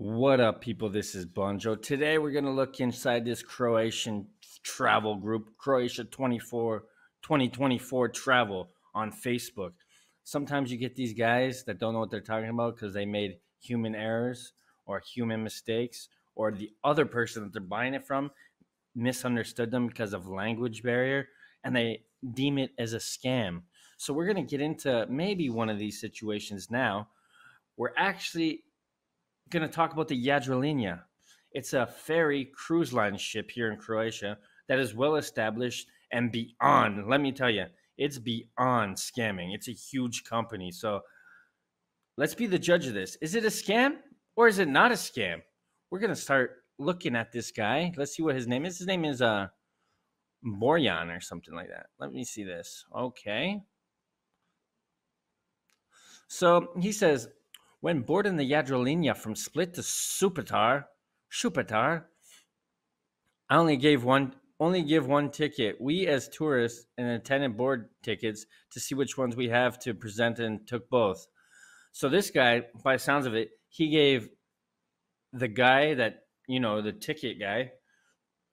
What up, people? This is Bunjo. Today we're going to look inside this Croatian travel group, Croatia 24 2024 Travel on Facebook. Sometimes you get these guys that don't know what they're talking about because they made human errors or human mistakes, or the other person that they're buying it from misunderstood them because of language barrier and they deem it as a scam. So we're going to get into maybe one of these situations now. We're actually going to talk about the Jadrolinija. It's a ferry cruise line ship here in Croatia that is well established and beyond. Let me tell you, it's beyond scamming. It's a huge company. So let's be the judge of this. Is it a scam or is it not a scam? We're going to start looking at this guy. Let's see what his name is. His name is uh Borjan or something like that. Let me see this. Okay. So he says, when boarding the Jadrolinija from Split to Supetar, Supetar, I only gave one only give one ticket. We as tourists and attendant board tickets to see which ones we have to present and took both. So this guy, by sounds of it, he gave the guy that, you know, the ticket guy,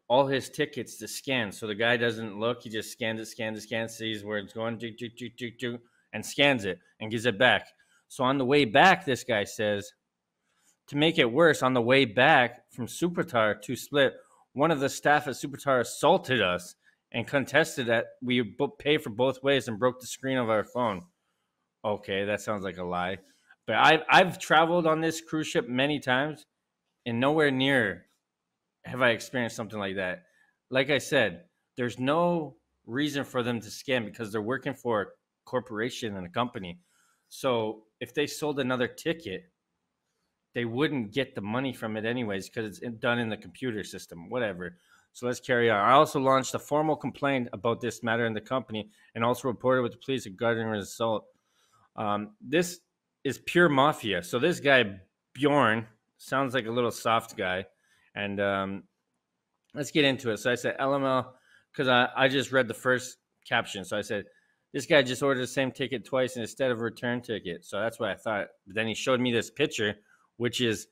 all his tickets to scan. So the guy doesn't look, he just scans it, scans it, scans, sees where it's going, do, do, do, do, do, and scans it and gives it back. So on the way back, this guy says, to make it worse, on the way back from Supetar to Split, one of the staff at Supetar assaulted us and contested that we pay for both ways and broke the screen of our phone. Okay, that sounds like a lie. But I've I've traveled on this cruise ship many times, and nowhere near have I experienced something like that. Like I said, there's no reason for them to scam because they're working for a corporation and a company. So if they sold another ticket, they wouldn't get the money from it anyways because it's done in the computer system, whatever. So let's carry on. I also launched a formal complaint about this matter in the company and also reported with the police regarding the assault. Um, this is pure mafia. So this guy, Bjorn, sounds like a little soft guy. And um, let's get into it. So I said LML because I, I just read the first caption. So I said, this guy just ordered the same ticket twice instead of a return ticket. So that's what I thought. But then he showed me this picture, which is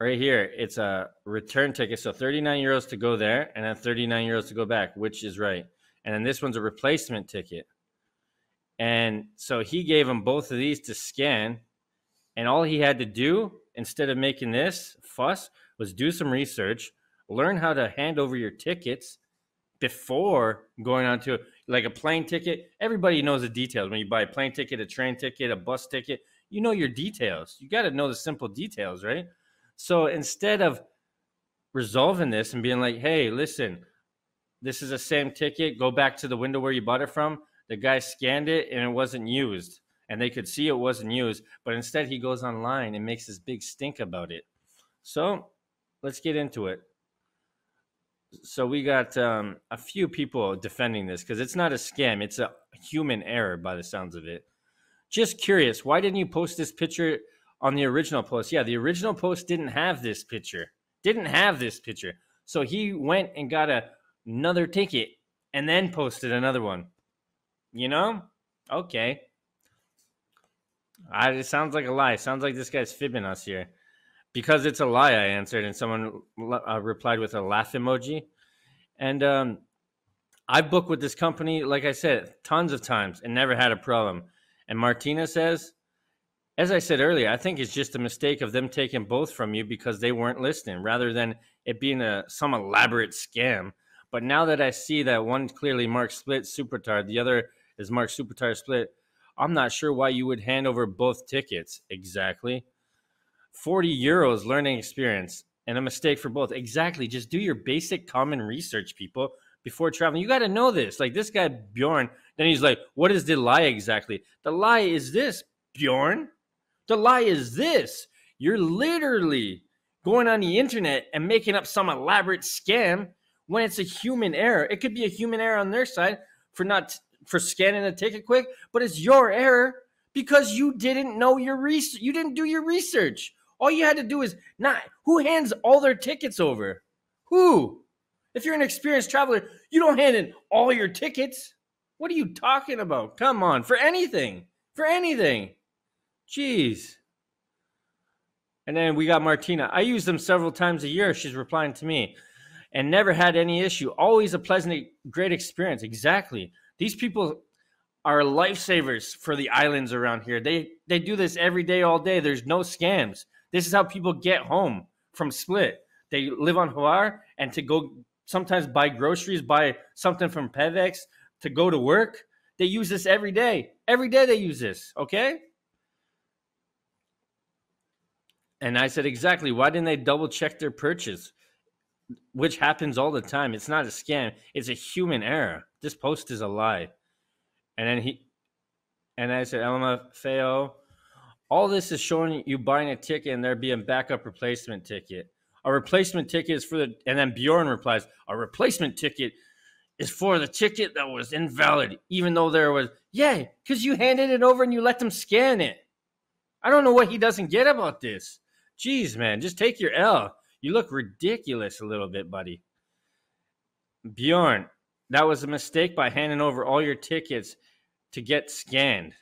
right here. It's a return ticket. So 39 euros to go there and then 39 euros to go back, which is right. And then this one's a replacement ticket. And so he gave him both of these to scan. And all he had to do instead of making this fuss was do some research, learn how to hand over your tickets before going on to like a plane ticket. Everybody knows the details. When you buy a plane ticket, a train ticket, a bus ticket, you know your details. You got to know the simple details, right? So instead of resolving this and being like, hey, listen, this is the same ticket, go back to the window where you bought it from. The guy scanned it and it wasn't used. And they could see it wasn't used. But instead, he goes online and makes this big stink about it. So let's get into it so we got um, a few people defending this because it's not a scam; it's a human error by the sounds of it. Just curious, why didn't you post this picture on the original post? Yeah, the original post didn't have this picture. Didn't have this picture. So he went and got a, another ticket and then posted another one. You know? Okay. I, it sounds like a lie. Sounds like this guy's fibbing us here. Because it's a lie, I answered, and someone uh, replied with a laugh emoji. And um, I've booked with this company, like I said, tons of times and never had a problem. And Martina says, as I said earlier, I think it's just a mistake of them taking both from you because they weren't listening, rather than it being a some elaborate scam. But now that I see that one clearly marked split Supetar, the other is marked Supetar split, I'm not sure why you would hand over both tickets exactly. 40 euros learning experience and a mistake for both. Exactly. Just do your basic common research, people, before traveling. You got to know this. Like this guy, Bjorn, then he's like, what is the lie exactly? The lie is this, Bjorn. The lie is this. You're literally going on the internet and making up some elaborate scam when it's a human error. It could be a human error on their side for not for scanning the ticket quick, but it's your error because you didn't know your research. You didn't do your research. All you had to do is not who hands all their tickets over? Who? If you're an experienced traveler, you don't hand in all your tickets. What are you talking about? Come on, for anything. For anything. Jeez. And then we got Martina. I use them several times a year. She's replying to me and never had any issue. Always a pleasant, great experience. Exactly. These people are lifesavers for the islands around here. They they do this every day, all day. There's no scams. This is how people get home from Split. They live on Hvar and to go sometimes buy groceries, buy something from Pevex to go to work. They use this every day. Every day they use this. Okay. And I said, exactly. Why didn't they double check their purchase? Which happens all the time. It's not a scam, it's a human error. This post is a lie. And then he, and I said, LMFAO, all this is showing you buying a ticket and there being backup replacement ticket. A replacement ticket is for the, and then Bjorn replies, a replacement ticket is for the ticket that was invalid, even though there was, yeah, because you handed it over and you let them scan it. I don't know what he doesn't get about this. Jeez, man, just take your L. You look ridiculous a little bit, buddy. Bjorn, that was a mistake by handing over all your tickets to get scanned.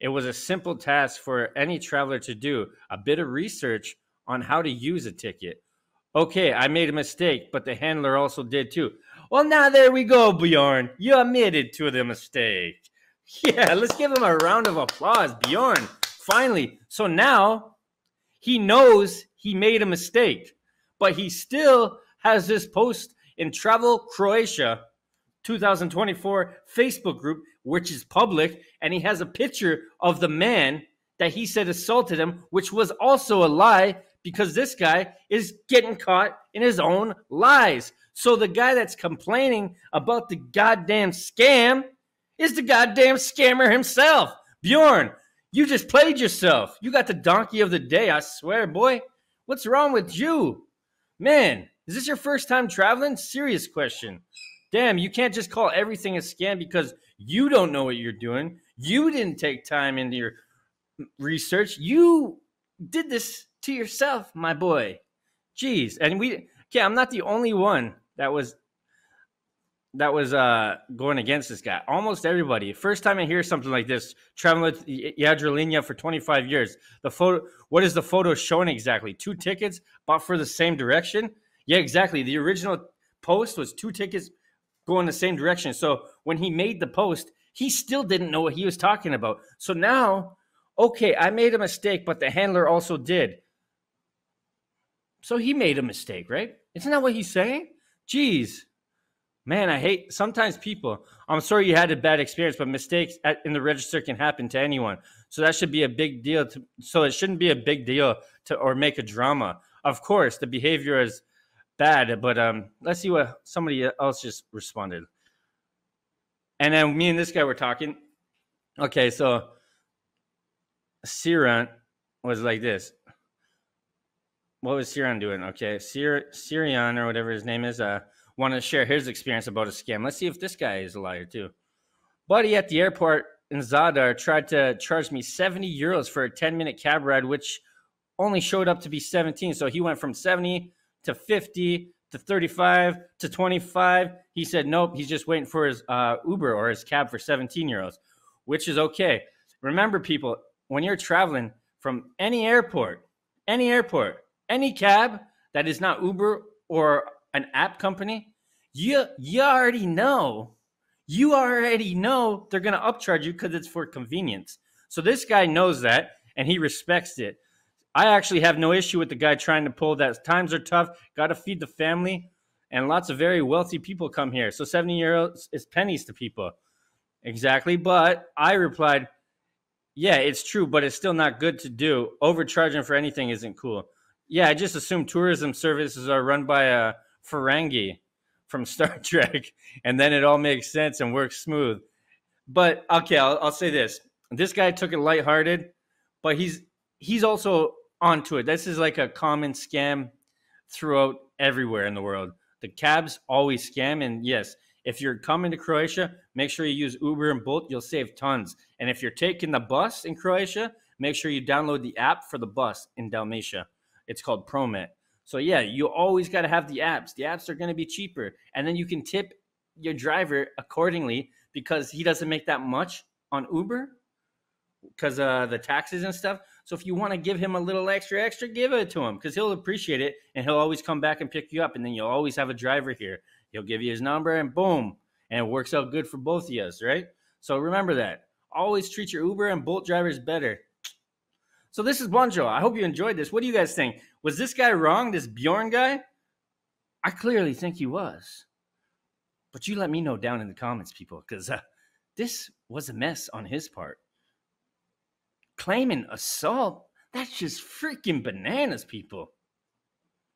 It was a simple task for any traveler to do a bit of research on how to use a ticket. Okay, I made a mistake, but the handler also did too. Well, now there we go, Bjorn. You admitted to the mistake. Yeah, let's give him a round of applause, Bjorn. Finally. So now he knows he made a mistake, but he still has this post in Travel Croatia 2024 Facebook group, which is public, and he has a picture of the man that he said assaulted him, which was also a lie because this guy is getting caught in his own lies. So the guy that's complaining about the goddamn scam is the goddamn scammer himself. Bjorn, you just played yourself. You got the donkey of the day, I swear, boy. What's wrong with you? Man, is this your first time traveling? Serious question. Damn, you can't just call everything a scam because you don't know what you're doing. You didn't take time into your research. You did this to yourself, my boy. Jeez. And we okay, I'm not the only one that was that was uh, going against this guy. Almost everybody. First time I hear something like this, traveling with Jadrolinija for 25 years. The photo, what is the photo showing exactly? Two tickets bought for the same direction. Yeah, exactly. The original post was two tickets going in the same direction. So when he made the post, he still didn't know what he was talking about. So now, okay, I made a mistake, but the handler also did. So he made a mistake, right? Isn't that what he's saying? Jeez. Man, I hate sometimes people. I'm sorry you had a bad experience, but mistakes at, in the register can happen to anyone. So that should be a big deal. To, so it shouldn't be a big deal to or make a drama. Of course, the behavior is bad, but um, let's see what somebody else just responded. And then me and this guy were talking. Okay, so Siran was like this. What was Siran doing? Okay, Sir, Sirian or whatever his name is. Uh, want to share his experience about a scam. Let's see if this guy is a liar too. Buddy at the airport in Zadar tried to charge me 70 euros for a 10 minute cab ride, which only showed up to be 17. So he went from 70 to 50 to 35 to 25. He said, nope, he's just waiting for his uh, Uber or his cab for 17 euros, which is okay. Remember, people, when you're traveling from any airport, any airport, any cab that is not Uber or an app company, you you already know, you already know they're gonna upcharge you because it's for convenience. So this guy knows that and he respects it. I actually have no issue with the guy trying to pull that. Times are tough, got to feed the family, and lots of very wealthy people come here. So 70 euros is pennies to people. Exactly. But I replied, yeah, it's true, but it's still not good to do. Overcharging for anything isn't cool. Yeah, I just assume tourism services are run by a Ferengi from Star Trek, and then it all makes sense and works smooth. But okay, I'll, I'll say this: this guy took it lighthearted, but he's he's also onto it. This is like a common scam throughout everywhere in the world. The cabs always scam, and yes, if you're coming to Croatia, make sure you use Uber and Bolt. You'll save tons. And if you're taking the bus in Croatia, make sure you download the app for the bus in Dalmatia. It's called Promet. So yeah, you always got to have the apps. The apps are going to be cheaper, and then you can tip your driver accordingly because he doesn't make that much on Uber because uh, the taxes and stuff. So if you want to give him a little extra, extra, give it to him because he'll appreciate it and he'll always come back and pick you up. And then you'll always have a driver here. He'll give you his number and boom. And it works out good for both of us, right? So remember that. Always treat your Uber and Bolt drivers better. So this is Bunjo. I hope you enjoyed this. What do you guys think? Was this guy wrong, this Bjorn guy? I clearly think he was. But you let me know down in the comments, people, because uh, this was a mess on his part. Claiming assault, that's just freaking bananas, people.